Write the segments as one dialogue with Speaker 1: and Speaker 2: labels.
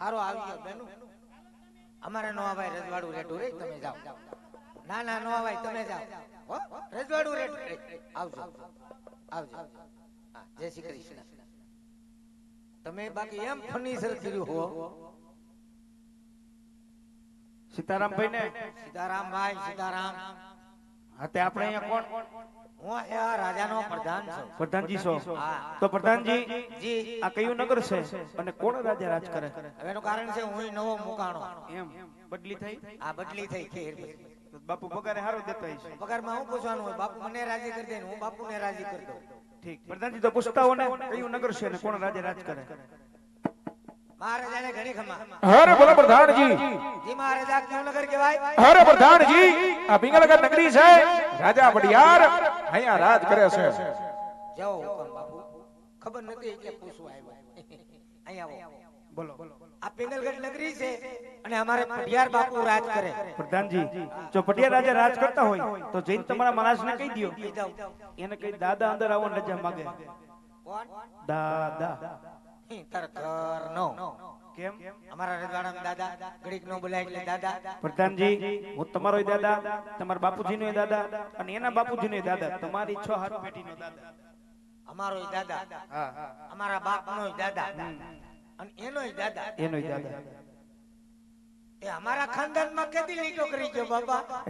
Speaker 1: હારો આવી ગયો બેનું. અમારા નો આવાય રજવાડું રેટું રે તમે જાઓ. ના ના નો આવાય તમે જાઓ. હો રજવાડું રેટું રે આવજો. આવજો. હા, જય શ્રી કૃષ્ણ. તમે બાકી એમ ફર્નિચર કર્યું હો.
Speaker 2: સીતારામભાઈ ને
Speaker 1: સીતારામ ભાઈ સીતારામ.
Speaker 2: હા તે આપણે અહીંયા કોણ?
Speaker 1: હું આ રાજાનો
Speaker 2: પ્રધાનજી. છો? તો પ્રધાનજી
Speaker 1: જી
Speaker 2: આ કયું નગર છે? અને કોણ રાજા રાજ કરે?
Speaker 1: હવે એનું કારણ છે હું નવો મુકાણો.
Speaker 2: એમ બદલી થઈ?
Speaker 1: આ બદલી થઈ ખેર
Speaker 2: બાપુ પગારે હારો દેતા હશે
Speaker 1: પગારમાં હું પૂછવાનું હોય? બાપુ મને રાજી કરી દે ને હું બાપુને રાજી કરી દઉં.
Speaker 2: ઠીક. પ્રધાનજી તો પૂછતા હો ને કયું નગર છે અને કોણ રાજા રાજ કરે?
Speaker 1: મહારાજાને ઘણી ખમા
Speaker 3: હરે બોલો પ્રધાનજી.
Speaker 1: જી મહારાજા ક્યું નગર કહેવાય?
Speaker 3: હરે પ્રધાનજી આ પિંગલગઢ નગરી છે. રાજા વડિયાર અહીંયા રાજ કરે છે.
Speaker 1: જાઓ હુકમ બાપુ. ખબર નથી એટલે પૂછવા આવ્યો. અહીંયા આવો.
Speaker 2: બોલો.
Speaker 1: આ પિંગલગઢ નગરી છે અને અમારે પઢિયાર બાપુ રાજ કરે.
Speaker 2: પ્રધાનજી જો પઢિયાર રાજા રાજ કરતા હોય તો જઈને તમારા મહારાજને કહી દ્યો.
Speaker 1: કહી.
Speaker 2: એને કઈ દાદા અંદર આવો ને રજા માંગે.
Speaker 1: કોણ?
Speaker 2: દાદા.
Speaker 1: તારા ઘરનો.
Speaker 2: કેમ?
Speaker 1: અમારા રજવાડામાં દાદા ઘડીક નો બોલાય એટલે દાદા.
Speaker 2: પ્રધાનજી હું તમારો દાદા તમારા બાપુજીનો દાદા અને એના બાપુજી નો દાદા. તમારી છ હાથ પેટીનો દાદા.
Speaker 1: અમારો દાદા. અમારા બાપ નો દાદા અને એનોય દાદા.
Speaker 2: એનો દાદા.
Speaker 1: એ અમારા ખાનદાનમાં કેદી લીટો કરી ગયો બાપા?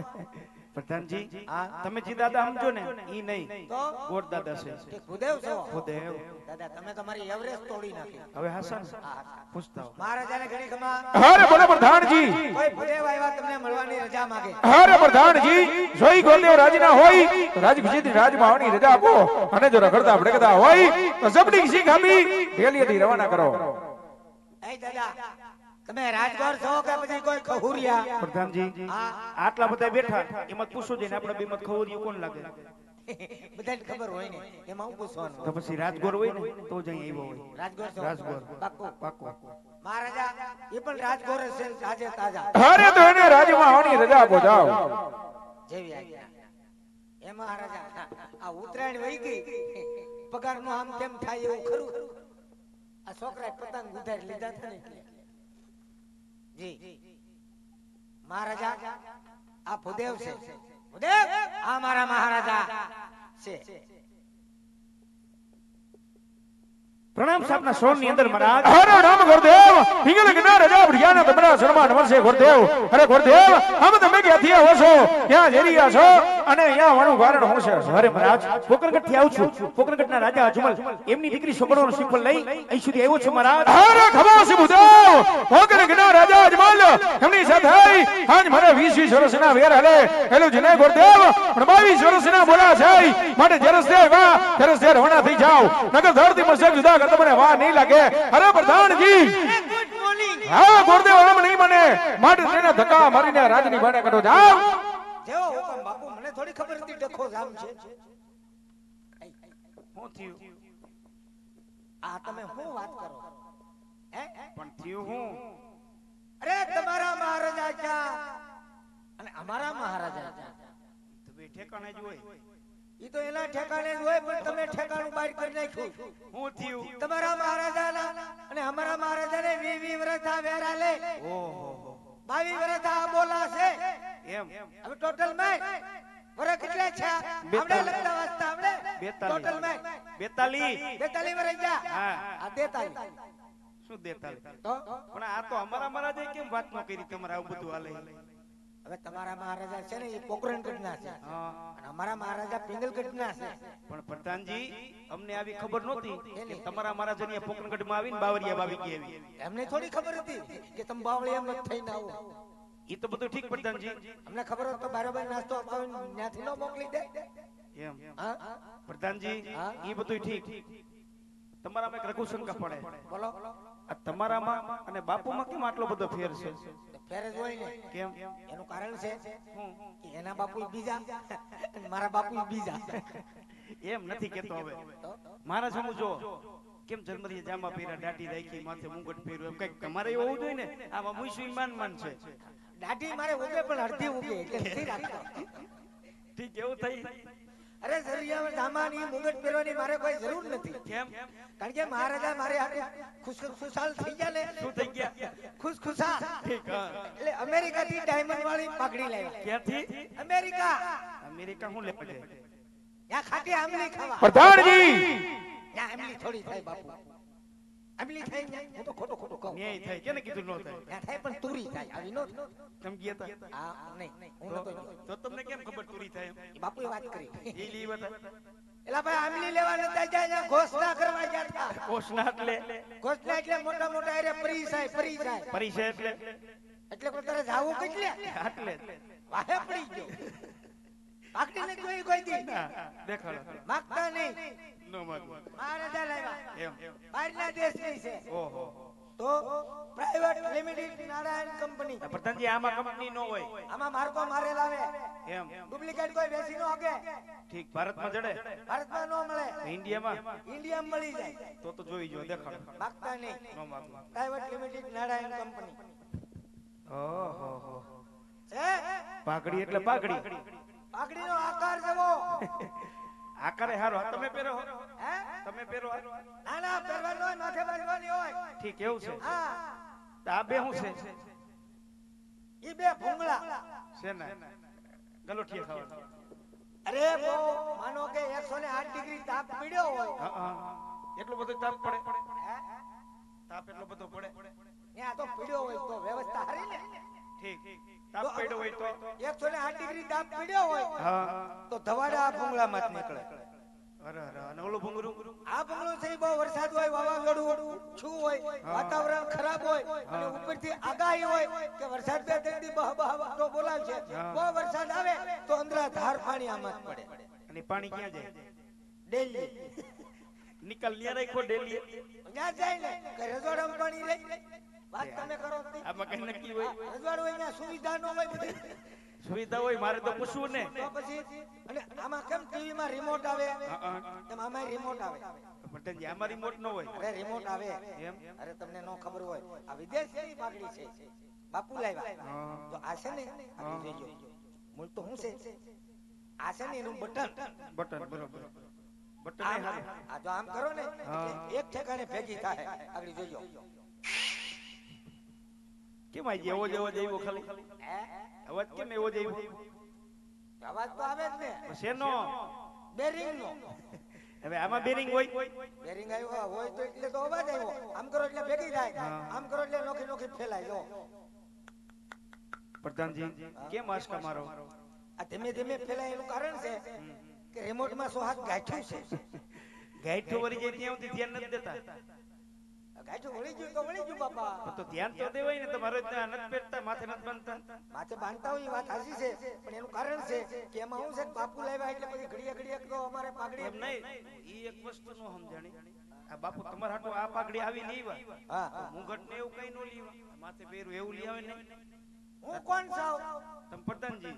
Speaker 2: પ્રધાનજી
Speaker 1: આ
Speaker 2: તમે જે દાદા સમજો ને ઈ નહીં.
Speaker 1: તો
Speaker 2: ગોડ દાદા છે.
Speaker 1: ભૂદેવ છો.
Speaker 2: ભૂદેવ.
Speaker 1: દાદા તમે તમારી એવરેજ તોડી નાખી.
Speaker 2: હવે હસન પૂછતા હો.
Speaker 1: મહારાજાને ઘણી ખમા
Speaker 3: હરે બોલો પ્રધાનજી.
Speaker 1: કોઈ ભૂદેવ આવ્યા તમને મળવાની રજા માંગે?
Speaker 3: હરે પ્રધાનજી જોઈ ગોદેવ રાજના હોય તો રાજ વિજેતી રાજ માવાની રજા આપો. અને જો રખડતા ભડકતા હોય તો જબડી શીખ આપી રેલીએથી રવાના કરો.
Speaker 1: એ દાદા તમે રાજગોર છો કે પછી કોઈ ખહુરિયા?
Speaker 2: પ્રધાનજી આટલા બધા બેઠા એમાં પૂછો જઈને આપણે બે મત કોણ લાગે?
Speaker 1: બધાને ખબર હોય ને એમાં હું
Speaker 2: તો પછી રાજગોર હોય ને તો જ અહીં આવ્યો હોય.
Speaker 1: રાજગોર છો?
Speaker 2: રાજગોર.
Speaker 1: પાકો.
Speaker 2: પાકો.
Speaker 1: મહારાજા એ પણ રાજગોર છે આજે તાજા.
Speaker 3: હરે તો એને રાજમાં આવવાની રજા આપો જાઓ
Speaker 1: જેવી આજ્ઞા. એ મહારાજા આ ઉત્તરાયણ વહી ગઈ. પગારનું આમ કેમ થાય એવું ખરું. આ છોકરાએ પતંગ ઉધારી લીધા હતા ને એટલે. જી. મહારાજા આ ભૂદેવ છે. ભૂદેવ આ મારા મહારાજા છે.
Speaker 2: પ્રણામ સાહેબના સોનની અંદર મહારાજ.
Speaker 3: હરે રામ ગુરુદેવ હિંગલ ગના રાજા ભડિયાના તમારા સન્માન મળશે ગુરુદેવ. અરે ગુરુદેવ આમ તમે ક્યાંથી આવો છો ક્યાં જઈ રહ્યા છો. અને અહીંયા આવવાનું કારણ હું છે.
Speaker 2: હરે મહારાજ કોકરગઢથી આવું છું. કોકરગઢ ના રાજા અજમલ એમની દીકરી છોકરોનો શ્રીફળ લઈ અહીં સુધી આવ્યો છું મહારાજ
Speaker 3: હરે છે ભૂદેવ કોકરગઢ ના રાજા અજમલ એમની સાથે આજ મારે 20 20 વર્ષના વેર હલે. હેલો જને ગુરુદેવ પણ 22 વર્ષના બોલા છે માટે જરસ દે વા જરસ દે રવાના થઈ જાવ નગર ધરતી મસ્જિદ જુદા કર તમને વા નહીં લાગે. અરે પ્રધાનજી
Speaker 1: ગુડ
Speaker 3: હા ગુરુદેવ એમ નહીં મને. માટે તેને ધક્કા મારીને રાજની ભાડા કાઢો. જાઓ.
Speaker 1: જેવો હુકમ બાપુ મને થોડી ખબર હતી ડખો જામ છે.
Speaker 2: શું થયું?
Speaker 1: આ તમે શું વાત કરો? હે?
Speaker 2: પણ થયું હું?
Speaker 1: અરે તમારા મહારાજા જા અને અમારા મહારાજા જા
Speaker 2: તો બે ઠેકાણે જ હોય.
Speaker 1: ઈ તો એના ઠેકાણે જ હોય પણ તમે ઠેકાણું બહાર કરી નાખ્યું.
Speaker 2: હું થયું?
Speaker 1: તમારા મહારાજાના અને અમારા મહારાજાને વી વી વર્ષ આ વેરા લે
Speaker 2: ઓહો
Speaker 1: બાવી વર્ષ આ
Speaker 2: એમ.
Speaker 1: હવે ટોટલમાં વરસ કેટલા છે આપણે લગતા વાસ્તા આપણે. ટોટલમાં
Speaker 2: બેતાલી
Speaker 1: બેતાલીસ. વર્ષ ગયા.
Speaker 2: હા.
Speaker 1: આ તેતાલીસ
Speaker 2: શું દેતાલી
Speaker 1: તો?
Speaker 2: પણ આ તો અમારા મહારાજે કેમ વાત ન કરી તમારે આવું બધું હાલે?
Speaker 1: હવે તમારા મહારાજા છે ને એ પોકરણ કટના છે. અને અમારા મહારાજા પિંગલ કટના છે.
Speaker 2: પણ પ્રધાનજી અમને આવી ખબર નહોતી કે તમારા મહારાજાની પોકરણગઢમાં આવીને બાવરિયા બાવી ગઈ એવી
Speaker 1: એમને થોડી ખબર હતી કે તમે બાવળિયામાં જ થઈને આવો.
Speaker 2: એ તો બધું ઠીક પ્રધાનજી
Speaker 1: અમને ખબર હોત તો બારોબાર નાસ્તો અપાવીને ત્યાંથી ન મોકલી દે.
Speaker 2: એમ.
Speaker 1: હા?
Speaker 2: પ્રધાનજી એ બધું ઠીક. તમારામાં એક રઘુશંકા પડે.
Speaker 1: બોલો.
Speaker 2: આ તમારામાં અને બાપુમાં કેમ આટલો બધો ફેર છે?
Speaker 1: ફેર જ હોય ને.
Speaker 2: કેમ?
Speaker 1: એનું કારણ છે કે એના બાપુ બીજા મારા બાપુ બીજા.
Speaker 2: એમ નથી કેતો હવે. મારા સમૂહ જો કેમ જન્મથી જામા પહેર્યા દાટી રાખી માથે મુંગટ પહેર્યું એમ કંઈક તમારે એવું હોવું જોઈએ ને? આમાં મુઈશું માન માન છે.
Speaker 1: દાઢી મારે ઉગે પણ અડધી ઉગે એટલે નથી રાખતો.
Speaker 2: ઠીક એવું થઈ.
Speaker 1: અરે જરિયાવર ધામાની મુગટ પહેરવાની મારે કોઈ જરૂર નથી.
Speaker 2: કેમ?
Speaker 1: કારણ કે મહારાજા મારે હારે ખુશ ખુશાલ થઈ ગયા ને.
Speaker 2: શું થઈ ગયા?
Speaker 1: ખુશ
Speaker 2: ખુશાલ.
Speaker 1: એટલે અમેરિકા થી ડાયમંડ વાળી પાઘડી લાવી
Speaker 2: ક્યાંથી?
Speaker 1: અમેરિકા.
Speaker 2: અમેરિકા હું લેવા જાય?
Speaker 1: ત્યાં ખાટી આમલી ખાવા.
Speaker 3: પ્રધાનજી!
Speaker 1: ત્યાં આમલી થોડી થાય બાપુ. આંબલી થાય ને હું તો ખોટો ખોટો કહું
Speaker 2: ન્યાય થાય કેને કીધું ન થાય
Speaker 1: ત્યાં થાય પણ તુરી થાય આવી નો
Speaker 2: તમ ગયા તા
Speaker 1: આ નહીં હું નતો
Speaker 2: તો તમને કેમ ખબર તુરી થાય
Speaker 1: બાપુએ વાત કરી
Speaker 2: એ લી બતા
Speaker 1: એલા ભાઈ આમલી લેવા નતા જાય ઘોષણા કરવા ગયા
Speaker 2: ઘોષણા એટલે
Speaker 1: ઘોષણા એટલે મોટા મોટા એરે પરિસાય પરિસાય
Speaker 2: પરિચય એટલે
Speaker 1: એટલે કોઈ તારે જાવું કેટલે
Speaker 2: એટલે.
Speaker 1: વાહે પડી ગયો પાકડી ને જોઈ કોઈ દી
Speaker 2: દેખાડો.
Speaker 1: માગતા નહીં
Speaker 2: નો માગવા.
Speaker 1: મહારાજા લાવ્યા
Speaker 2: એમ.
Speaker 1: બહારના દેશની છે.
Speaker 2: ઓહો.
Speaker 1: તો પ્રાઇવેટ લિમિટેડ નારાયણ કંપની.
Speaker 2: પ્રધાનજી આમાં કંપની નો હોય.
Speaker 1: આમાં માર્કો મારેલ આવે
Speaker 2: એમ.
Speaker 1: ડુપ્લિકેટ કોઈ બેસી નો હકે
Speaker 2: ઠીક ભારતમાં જડે.
Speaker 1: ભારતમાં નો મળે.
Speaker 2: ઇન્ડિયામાં?
Speaker 1: ઇન્ડિયામાં મળી જાય.
Speaker 2: તો તો જોઈ જો દેખાડો.
Speaker 1: માગતા નહીં
Speaker 2: નો માગવા.
Speaker 1: Private limited Narayan company.
Speaker 2: ઓહો
Speaker 1: છે?
Speaker 2: પાઘડી એટલે પાઘડી.
Speaker 1: પાઘડીનો આકાર જેવો.
Speaker 2: આકારે હારો તમે પહેરો હે. તમે પહેરો
Speaker 1: ના ના પહેરવાનો હોય માથે બાંધવાની હોય.
Speaker 2: ઠીક એવું છે.
Speaker 1: હા.
Speaker 2: આ બે હું છે?
Speaker 1: ઈ બે ભૂંગળા.
Speaker 2: છે ને? ગલોઠિયા ખાવા
Speaker 1: અરે બો માનો કે 108 ડિગ્રી તાપ પીડ્યો હોય.
Speaker 2: હા. એટલો બધો તાપ પડે?
Speaker 1: હે?
Speaker 2: તાપ એટલો બધો પડે?
Speaker 1: ત્યાં તો પીડ્યો હોય તો વ્યવસ્થા હારી ને.
Speaker 2: ઠીક. તાપ પડ્યો હોય તો?
Speaker 1: 108 ડિગ્રી તાપ પીડ્યો હોય
Speaker 2: હા.
Speaker 1: તો ધવાડા આ ભૂંગળામાં નીકળે.
Speaker 2: અરે અરે અને ઓલું ભૂંગરું
Speaker 1: આ ભૂંગળું છે બહુ વરસાદ હોય વાવાઝોડું છું હોય વાતાવરણ ખરાબ હોય અને ઉપરથી આગાહી હોય કે વરસાદ બે ત્રણ દી બહ બહ તો બોલાવશે. બહુ વરસાદ આવે તો અંદરા ધાર પાણી આમાં જ પડે.
Speaker 2: અને પાણી ક્યાં જાય?
Speaker 1: ડેલી.
Speaker 2: નિકલ નિયર રાખો ડેલી.
Speaker 1: ક્યાં જાય ને કે રજવાડામાં પાણી રહે વાત તમે કરો
Speaker 2: આમાં કઈ નક્કી હોય
Speaker 1: રજવાડું હોય ત્યાં સુવિધા ન હોય બધી.
Speaker 2: સુવિધા હોય મારે તો પૂછવું ને.
Speaker 1: તો પછી અને આમાં કેમ ટીવી માં રિમોટ આવે?
Speaker 2: હા, હા.
Speaker 1: એમ આમાં રિમોટ આવે.
Speaker 2: પટેલજી આમાં રિમોટ ન હોય.
Speaker 1: અરે રિમોટ આવે.
Speaker 2: એમ?
Speaker 1: અરે તમને નો ખબર હોય. આ વિદેશની પાઘડી છે. બાપુ લાવ્યા. તો આ છે ને આ જોજો મૂળ તો શું છે? આ છે ને એનું બટન.
Speaker 2: બટન બરોબર. બટન.
Speaker 1: આ જો આમ કરો ને એક ઠેકાણે ભેગી થાય. આગળ જોજો
Speaker 2: કેમ આઈ એવો જ એવો ખાલી? અવાજ કેમ એવો જ
Speaker 1: અવાજ તો આવે જ ને.
Speaker 2: શેનો
Speaker 1: બેરિંગ નો
Speaker 2: હવે આમાં બેરિંગ હોય?
Speaker 1: બેરિંગ આવ્યો હોય તો એટલે તો અવાજ આવ્યો. આમ કરો એટલે ભેગી થાય. આમ કરો એટલે નોખી નોખી ફેલાય જો.
Speaker 2: પ્રધાનજી કેમ આશકા મારો
Speaker 1: આ ધીમે ધીમે ફેલાય એનું કારણ છે કે રિમોટમાં સો હાથ ગાંઠ્યું છે?
Speaker 2: ગાઈઠું વળી જાય ત્યાં સુધી ધ્યાન નથી દેતા.
Speaker 1: ગાંઠ્યું વળી ગયું તો વળી ગયું બાપા.
Speaker 2: તો ધ્યાન તો દેવાય ને તમારે ત્યાં નથી પહેરતા માથે નથી બાંધતા.
Speaker 1: માથે બાંધતા હોય વાત સાચી છે પણ એનું કારણ છે કે એમાં શું છે બાપુ લાવ્યા એટલે પછી ઘડીએ ઘડીએ તો અમારે પાઘડી
Speaker 2: એમ નહીં ઈ એક વસ્તુ નો સમજાણી. આ બાપુ તમારા હાટુ આ પાઘડી આવી લેવા.
Speaker 1: હા.
Speaker 2: મુંગટ ને એવું કઈ નો લીવા. માથે પહેરું એવું લઈ આવે નહીં.
Speaker 1: હું કોણ સાવ
Speaker 2: તમે પ્રધાનજી.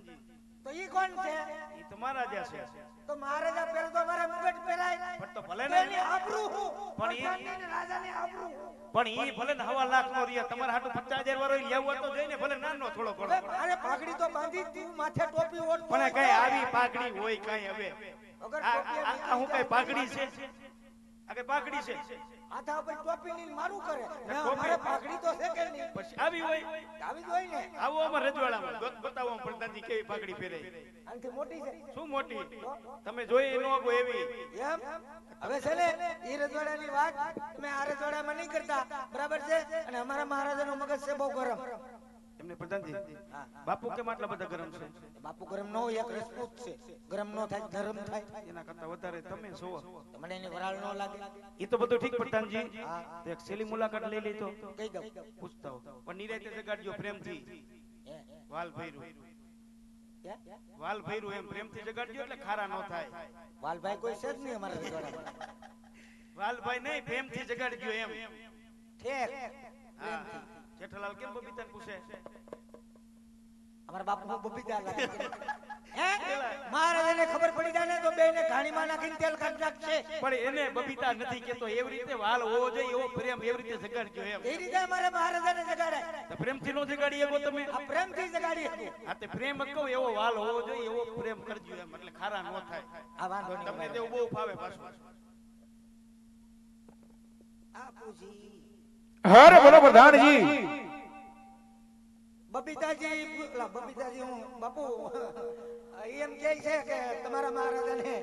Speaker 1: તો ઈ કોણ છે?
Speaker 2: ઈ તો મહારાજા છે.
Speaker 1: તો મહારાજા પહેરે તો અમારે મુગટ પહેરાય.
Speaker 2: પણ તો ભલે ને
Speaker 1: આબરૂ. હું
Speaker 2: પણ ઈ-
Speaker 1: રાજાની આબરૂ.
Speaker 2: પણ ઈ ભલે ને હવા લાખ નો રહ્યા તમારા હાટુ પચાસ હજાર વાળો લેવો તો જઈને ભલે નાનો થોડો ઘણો
Speaker 1: અરે પાઘડી તો બાંધી તું માથે ટોપી ઓઢ
Speaker 2: પણ કઈ આવી પાઘડી હોય કઈ હવે.
Speaker 1: અગર
Speaker 2: આ- આ હું કઈ પાઘડી છે. આ કઈ પાઘડી છે.
Speaker 1: આધા પર ટોપી લઈને મારું કરે. ને અમારે પાઘડી તો છે કે નહીં?
Speaker 2: પછી આવી હોય.
Speaker 1: આવી હોય ને?
Speaker 2: આવો અમાર રજવાડામાં. બતાવો પ્રધાનજી કેવી પાઘડી પહેરે.
Speaker 1: આનાથી મોટી છે.
Speaker 2: શું મોટી? તમે જોઈ ન હકો એવી.
Speaker 1: એમ? હવે છે ને ઈ રજવાડાની વાત તમે આ રજવાડામાં નહીં કરતા. બરાબર છે? અને અમારા મહારાજાનો મગજ છે બહુ ગરમ.
Speaker 2: એમને પ્રધાનજી બાપુ કેમ આટલા બધા ગરમ છે?
Speaker 1: બાપુ ગરમ નો એક રસપૂત છે. ગરમ નો થાય ધર્મ થાય.
Speaker 2: એના કરતા વધારે તમે છો.
Speaker 1: તો મને એની વરાળ નો લાગે?
Speaker 2: એ તો બધું ઠીક પ્રધાનજી. એક સેલી મુલાકાત લઈ લીધો.
Speaker 1: કહી દઉં.
Speaker 2: પૂછતા પણ નિરાતે જગાડજો પ્રેમથી. વાલ ભૈરું વાલ ભૈરું એમ પ્રેમથી જગાડજો એટલે ખારા ન થાય.
Speaker 1: વાલભાઈ કોઈ છે જ નહીં અમારા રજવાડામાં
Speaker 2: વાલભાઈ નહીં પ્રેમથી જગાડજો એમ.
Speaker 1: ઠેક.
Speaker 2: હા જેઠાલાલ કેમ બબીતાને પૂછે?
Speaker 1: અમારા બાપુ બબીતા લાગે હે? મહારાજાને ખબર પડી જાય ને તો બેને ઘાણીમાં નાખીને તેલ કાઢી નાખશે.
Speaker 2: પણ એને બબીતા નથી કેતો. એવી રીતે વાલ હોવો જોઈએ એવો પ્રેમ એવી રીતે જગાડજો એમ.
Speaker 1: એ રીતે અમારે મહારાજાને જગાડે.
Speaker 2: તો પ્રેમથી નો જગાડી શકો તમે?
Speaker 1: આ પ્રેમથી જગાડી શકીએ.
Speaker 2: આ તે પ્રેમ જ એવો વાલ હોવો જોઈએ એવો પ્રેમ કરજો એમ. એટલે ખારા નો થાય.
Speaker 1: આ વાંધો
Speaker 2: તમને તેવું બહુ ફાવે પાછું.
Speaker 3: હરે બોલો પ્રધાનજી.
Speaker 1: બબીતાજી બબીતાજી હું બાપુ એમ કહે છે કે તમારા મહારાજાને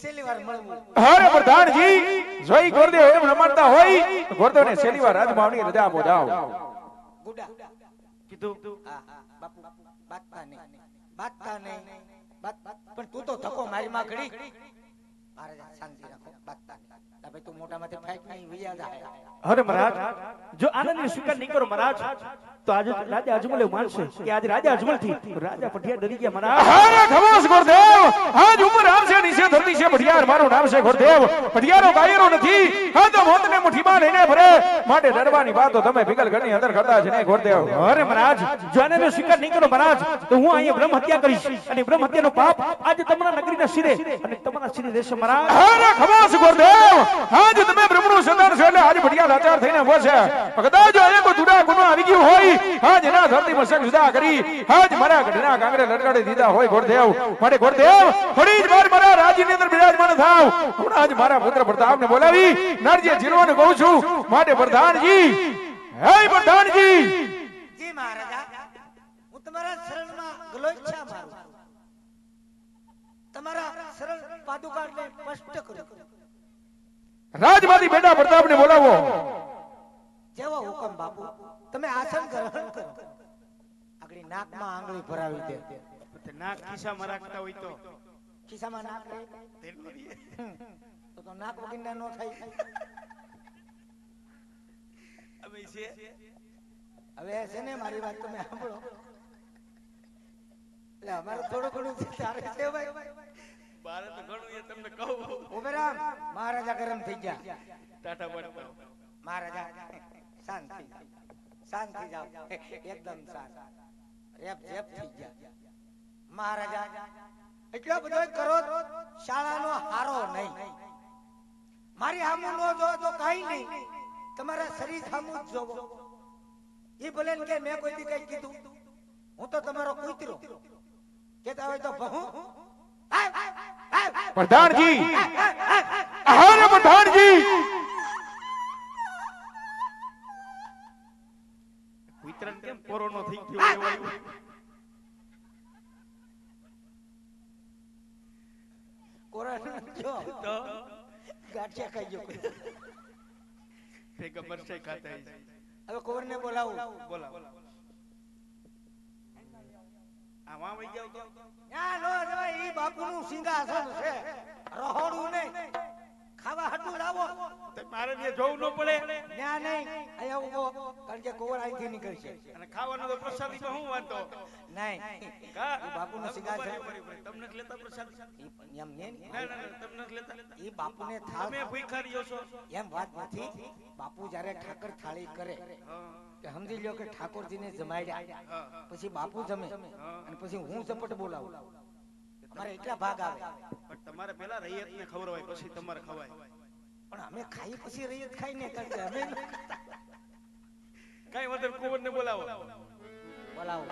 Speaker 1: સેલીવાર મળવું.
Speaker 3: હરે પ્રધાનજી જોઈ ગોરદેવ એમ રમાડતા હોય ગોરદેવને સેલીવાર વાર રાજમાવની રજા આપો જાઓ.
Speaker 1: ગુડા.
Speaker 2: કીધું?
Speaker 1: હા બાપુ બાતતા નહીં બાતતા નહીં પણ તું તો ધક્કો મારી માં ઘડી. મહારાજા શાંતિ રાખો લા ભાઈ તું મોટામાંથી ફેંક નહીં વિયા જાય
Speaker 4: અરે મહારાજ જો આનંદની સ્વીકાર નહીં કરો મહારાજ તો આજે રાજા અજમલ માનશે કે આજે રાજા અજમલથી રાજા પઠિયા ડરી ગયા મહારાજ
Speaker 3: હરે ગોરદેવ આજ ઉમર આમ છે નીચે ધરતી છે ભટિયાર મારું નામ છે ગુરુદેવ ભટિયારો કાયરો નથી. હા તો મોતને મુઠ્ઠીમાં લઈને ફરે. માટે ડરવાની વાતો તમે ભીગલ ઘરની અંદર કરતા છે નહીં, ગુરુદેવ.
Speaker 4: અરે મહારાજ, જો આનંદનો સ્વીકાર નહીં કરો મહારાજ, તો હું અહીંયા બ્રહ્મ હત્યા કરીશ. અને બ્રહ્મ હત્યાનો પાપ આજે તમારા નગરીના શિરે અને તમારા શિરે રહેશે મહારાજ.
Speaker 3: અરે ખવાસ ગુરુદેવ. આજ તમે બ્રહ્મનું સંતાન છો એટલે આજ ભટિયા લાચાર થઈને ઊભો છે. કદાચ જો એક જુદા ગુનો આવી ગયું હોય, આજ એના ધરતી મસ્તક જુદા કરી. આજ મારા ગઢના કાંગરે લટકાડી દીધા હોય, ગુરુદેવ. માટે ગુરુદેવ થોડી જ વાર મારા રાજ્યની અંદર બિરાજમાન થાવ. હમણાં જ મારા પુત્ર પ્રતાપને બોલાવી નરજે જીરવાનું કહું છું. માટે પ્રધાનજી હે પ્રધાનજી!
Speaker 1: જી મહારાજા હું તમારા શરણમાં ગલોચ્છા મારું તમારા શરણ પાદુકાને સ્પષ્ટ કરો
Speaker 3: રાજમાંથી બેટા પ્રતાપને બોલાવો.
Speaker 1: જેવો હુકમ બાપુ તમે આસન ગ્રહણ કરો. આગળ નાકમાં આંગળી ભરાવી દે.
Speaker 2: નાક ખિસ્સામાં રાખતા હોય તો.
Speaker 1: ખિસ્સામાં નાક રહે. તો તો નાક વગીને નો થાય.
Speaker 2: અમે છે?
Speaker 1: હવે છે ને મારી વાત તમે સાંભળો. એટલે અમારે થોડું ઘણું છે તારે છે ભાઈ?
Speaker 2: મારે તો ઘણું એ તમને કહું.
Speaker 1: ઉભેરામ મહારાજા ગરમ થઈ ગયા.
Speaker 2: ટાટા પડતો
Speaker 1: મહારાજા શાંતિ. શાંતિ જાઓ. એકદમ શાંત. રેપ જેપ થઈ ગયા. મહારાજા એટલો બધો કરો શાળાનો હારો નહીં મારી હામુ નો જો તો કઈ નહીં તમારા શરીર સામું જ જોવો એ ભલે કે મેં કોઈ દી કઈ કીધું હું તો તમારો કૂતરો કેતા હોય તો બહુ
Speaker 3: પ્રધાનજી પ્રધાનજી
Speaker 2: કુતરાને કેમ કોરોનો થઈ ગયો એવો આવ્યો?
Speaker 1: કોરોના જો
Speaker 2: તો
Speaker 1: ગાંઠિયા ખાઈ ગયો.
Speaker 2: ભેગા મરચાઈ ખાતા.
Speaker 1: હવે કુંવરને બોલાવું
Speaker 2: બોલાવો આમ વઈ જાવ તો
Speaker 1: ના લો ઈ બાપુનું સિંહાસન છે રહોડું નહીં ખાવા હાટું લાવો.
Speaker 2: મારે ત્યાં જોવું ન પડે.
Speaker 1: ન્યા નહીં અહીંયા ઊભો કારણ કે કુંવર અહીંથી નીકળશે.
Speaker 2: અને ખાવાનો તો પ્રસાદીમાં હું વાંધો?
Speaker 1: નહીં. સિંહાસન
Speaker 2: બરી, બરી, બરી. તમને લેતા પ્રસાદી?
Speaker 1: એમ ને
Speaker 2: ના ના ના તમને લેતા.
Speaker 1: એ બાપુ બાપુને થાળ
Speaker 2: તમે ભૂખારીઓ છો.
Speaker 1: એમ વાત નથી. બાપુ જ્યારે ઠાકર થાળી કરે સમજી લ્યો કે ઠાકોરજી ને
Speaker 2: જમાડ્યા.
Speaker 1: પછી બાપુ જમે. અને પછી હું ઝપટ બોલાવું. અમારે એટલા ભાગ આવે.
Speaker 2: પણ તમારે પેલા રૈયત ને ખવડાવાય પછી તમારે ખવાય.
Speaker 1: પણ અમે ખાઈ પછી રૈયત ખાઈ ને કારણ અમે
Speaker 2: કઈ વાંધો કુંવર ને બોલાવો.
Speaker 1: બોલાવો.